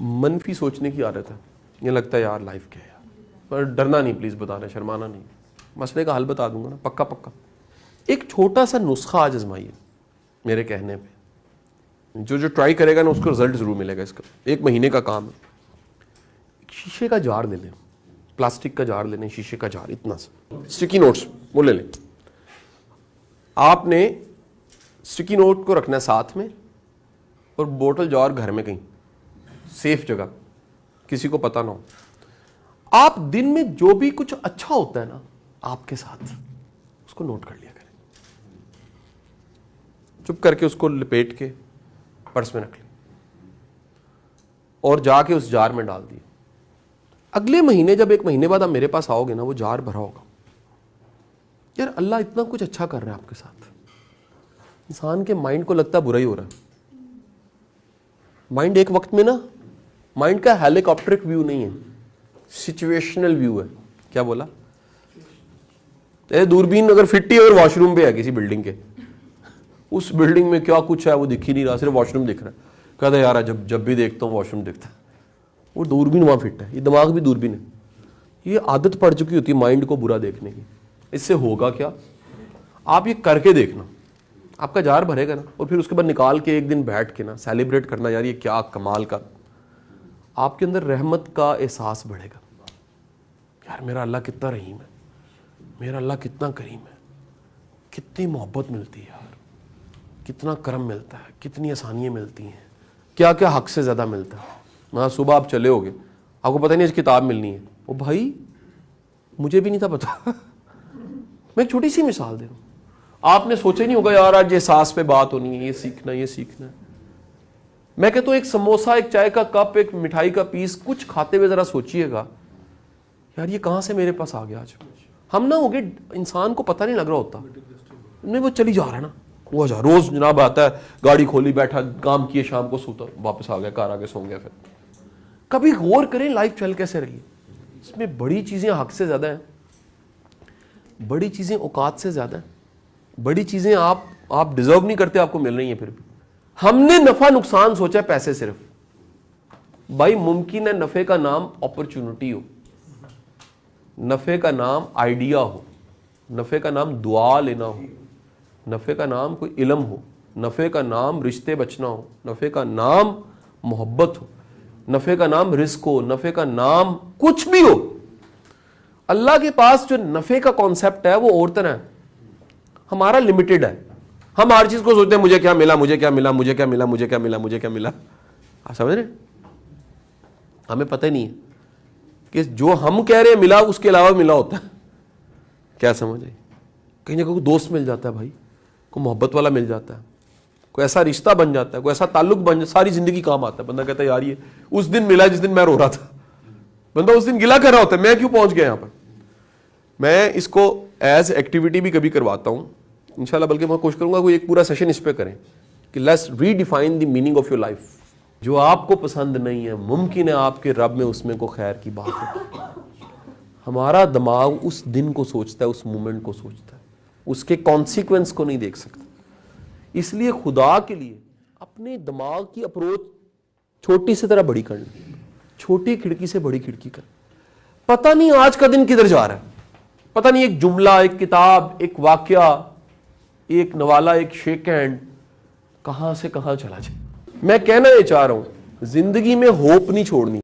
मनफी सोचने की आदत है। ये लगता है, यार लाइफ क्या है पर डरना नहीं प्लीज़ बताना शर्माना नहीं। मसले का हल बता दूँगा ना पक्का पक्का एक छोटा सा नुस्खा आज आजमाइए, मेरे कहने पे। जो जो ट्राई करेगा ना, उसको रिज़ल्ट ज़रूर मिलेगा इसका। एक महीने का काम है। शीशे का जार ले लें। प्लास्टिक का जार ले लें, शीशे का जार, इतना सा। स्टिकी नोट्स वो ले लें। आपने स्टिकी नोट को रखना साथ में और बोतल जार घर में कहीं। सेफ़ जगह, किसी को पता ना हो। आप दिन में जो भी कुछ अच्छा होता है ना, आपके साथ, उसको नोट कर लिया करें। चुप करके उसको लपेट के पर्स में रख लें। और जाके उस जार में डाल दिए। अगले महीने, जब एक महीने बाद आप मेरे पास आओगे ना, वो जार भरा होगा। यार, अल्लाह इतना कुछ अच्छा कर रहा है आपके साथ। इंसान के माइंड को लगता बुरा ही हो रहा है। माइंड एक वक्त में ना माइंड का हेलीकॉप्टरिक व्यू नहीं है, सिचुएशनल व्यू है। क्या बोला? दूरबीन अगर फिट ही वॉशरूम पे है किसी बिल्डिंग के। उस बिल्डिंग में क्या कुछ है, वो दिख ही नहीं रहा, सिर्फ़ वॉशरूम दिख रहा है। कहता यार, जब जब भी देखता हूँ, वॉशरूम दिखता है। वो दूरबीन वहाँ फिट है। ये दिमाग भी दूरबीन है। ये आदत पड़ चुकी होती है माइंड को बुरा देखने की। इससे होगा क्या? आप ये करके देखना। आपका जार भरेगा ना, और फिर उसके बाद निकाल के एक दिन बैठ के ना, सेलिब्रेट करना, यार, ये क्या कमाल का आपके अंदर रहमत का एहसास बढ़ेगा। यार, मेरा अल्लाह कितना रहीम है। मेरा अल्लाह कितना करीम है। कितनी मोहब्बत मिलती है यार। कितना करम मिलता है। कितनी आसानियाँ मिलती हैं। क्या क्या हक से ज़्यादा मिलता है। हाँ सुबह आप चले होगे। आपको पता नहीं आज किताब मिलनी है। ओ भाई, मुझे भी नहीं था पता। मैं एक छोटी सी मिसाल दे रहा हूँ। आपने सोचा नहीं होगा, यार, आज एहसास सांस पे बात होनी है, ये सीखना ये सीखना है। मैं कहता हूँ, एक समोसा, एक चाय का कप, एक मिठाई का पीस, कुछ खाते हुए ज़रा सोचिएगा। यार, ये कहाँ से मेरे पास आ गया आज? हम ना हो गए इंसान को पता नहीं लग रहा होता। नहीं, वो चली जा रहा है ना। वो जा, रोज जनाब आता है, गाड़ी खोली बैठा, काम किए शाम को सोता, वापस आ गया, कार आगे सो गया फिर। कभी गौर करें, लाइफ चल कैसे रही इसमें बड़ी चीज़ें हक से ज़्यादा हैं। बड़ी चीज़ें औकात से ज़्यादा हैं। बड़ी चीज़ें आप आप डिजर्व नहीं करते, आपको मिल रही हैं फिर भी। हमने नफ़ा नुकसान सोचा पैसे सिर्फ़। भाई, मुमकिन है नफ़े का नाम अपॉर्चुनिटी हो। नफ़े का नाम आइडिया हो। नफ़े का नाम दुआ लेना हो। नफ़े का नाम कोई इलम हो। नफ़े का नाम रिश्ते बचना हो। नफ़े का नाम मोहब्बत हो। नफ़े का नाम रिस्क हो। नफ़े का नाम कुछ भी हो। अल्लाह के पास जो नफ़े का कॉन्सेप्ट है, वो और तरह है। हमारा लिमिटेड है। हम हर चीज़ को सोचते हैं, मुझे क्या मिला, मुझे क्या मिला, मुझे क्या मिला, मुझे क्या मिला, मुझे क्या मिला। आप समझ रहे हमें पता ही नहीं है कि जो हम कह रहे हैं मिला, उसके अलावा मिला होता है। क्या समझ आई कहीं ना कहीं दोस्त मिल जाता है भाई को मोहब्बत वाला मिल जाता है, कोई ऐसा रिश्ता बन जाता है, कोई ऐसा ताल्लुक बन जाता सारी ज़िंदगी काम आता है। बंदा कहता है, यार, ये उस दिन मिला जिस दिन मैं रो रहा था। बंदा उस दिन गिला कर रहा होता है, मैं क्यों पहुँच गया यहाँ पर? मैं इसको एज एक्टिविटी भी कभी करवाता हूँ इंशाल्लाह, बल्कि मैं कोशिश करूँगा कोई एक पूरा सेशन इस पर करें कि let's redefine the meaning of your life जो आपको पसंद नहीं है, मुमकिन है आपके रब में उसमें को खैर की बात है। हमारा दिमाग उस दिन को सोचता है, उस मोमेंट को सोचता है। उसके कॉन्सिक्वेंस को नहीं देख सकता। इसलिए खुदा के लिए अपने दिमाग की अप्रोच छोटी से तरह बड़ी करनी छोटी खिड़की से बड़ी खिड़की कर। पता नहीं आज का दिन किधर जा रहा है। पता नहीं एक जुमला, एक किताब, एक वाक्य एक नवाला, एक शेक हैंड कहाँ से कहाँ चला जाए। मैं कहना ये चाह रहा हूँ, ज़िंदगी में होप नहीं छोड़नी।